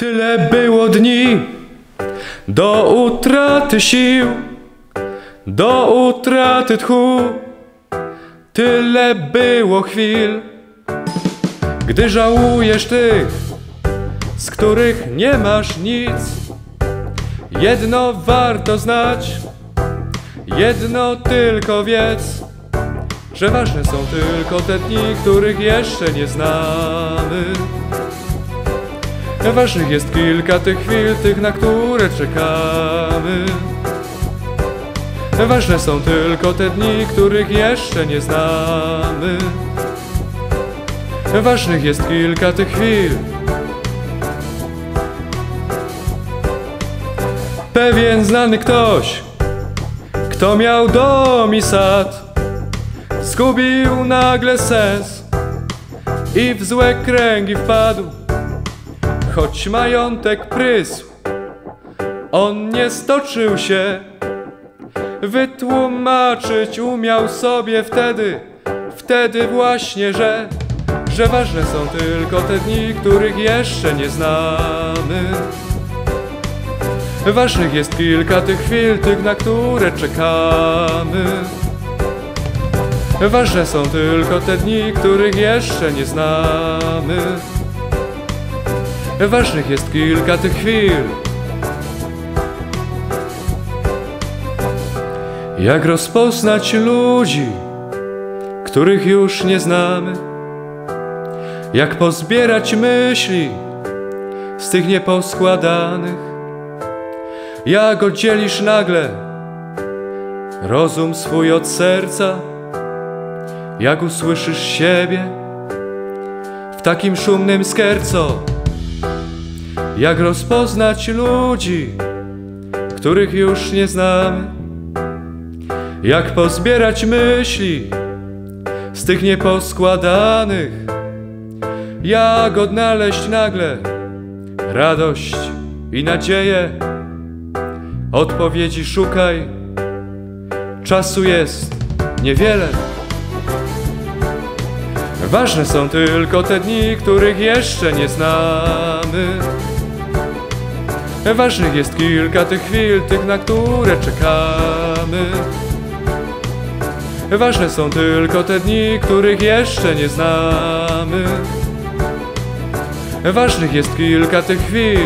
Tyle było dni do utraty sił, do utraty tchu. Tyle było chwil, gdy żałujesz tych, z których nie masz nic. Jedno warto znać, jedno tylko wiedz, że ważne są tylko te dni, których jeszcze nie znamy. Ważnych jest kilka tych chwil, tych na które czekamy. Ważne są tylko te dni, których jeszcze nie znamy. Ważnych jest kilka tych chwil. Pewien znany ktoś, kto miał dom i sad, zgubił nagle sens i w złe kręgi wpadł. Choć majątek prysł, on nie stoczył się. Wytłumaczyć umiał sobie wtedy, wtedy właśnie, że, że ważne są tylko te dni, których jeszcze nie znamy. Ważnych jest kilka tych chwil, tych na które czekamy. Ważne są tylko te dni, których jeszcze nie znamy. Ważnych jest kilka tych chwil. Jak rozpoznać ludzi, których już nie znamy? Jak pozbierać myśli z tych nieposkładanych? Jak oddzielisz nagle rozum swój od serca? Jak usłyszysz siebie w takim szumnym skerco? Jak rozpoznać ludzi, których już nie znamy? Jak pozbierać myśli z tych nieposkładanych? Jak odnaleźć nagle radość i nadzieję? Odpowiedzi szukaj, czasu jest niewiele. Ważne są tylko te dni, których jeszcze nie znamy. Ważnych jest kilka tych chwil, tych na które czekamy. Ważne są tylko te dni, których jeszcze nie znamy. Ważnych jest kilka tych chwil,